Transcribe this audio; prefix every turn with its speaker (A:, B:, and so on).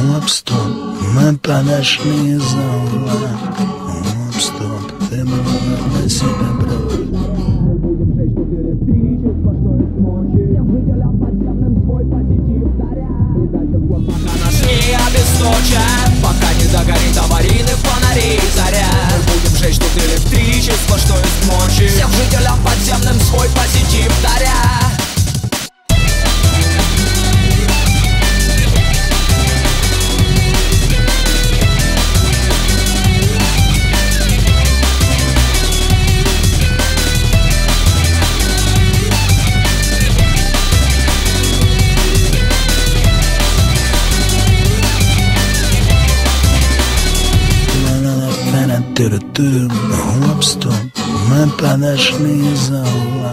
A: Оп, стоп, мы подошли из угла Оп, стоп, ты была на себя брал.
B: Нашли обесточен, пока не догорит аварийных фонарей заря Мы будем жечь тут электричество, что есть мочи Всем жителям подземным свой
A: Оп, стоп, мы подошли из угла